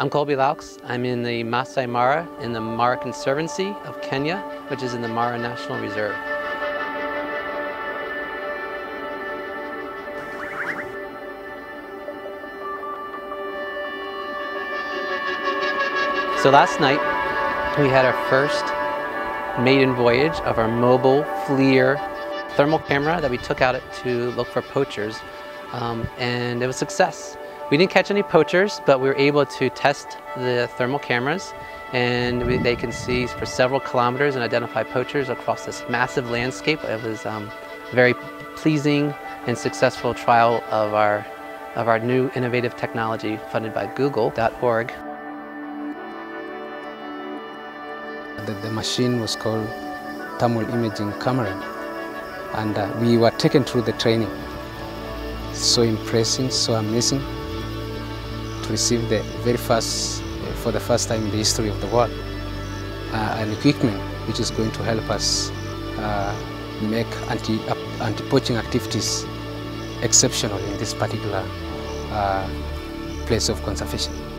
I'm Colby Loucks. I'm in the Masai Mara in the Mara Conservancy of Kenya, which is in the Mara National Reserve. So last night we had our first maiden voyage of our mobile FLIR thermal camera that we took out to look for poachers um, and it was success. We didn't catch any poachers but we were able to test the thermal cameras and we, they can see for several kilometers and identify poachers across this massive landscape. It was um, very pleasing and successful trial of our, of our new innovative technology funded by google.org. The, the machine was called thermal imaging camera and uh, we were taken through the training. So impressive, so amazing to receive the very first, uh, for the first time in the history of the world, uh, an equipment which is going to help us uh, make anti, anti-poaching activities exceptional in this particular place of conservation.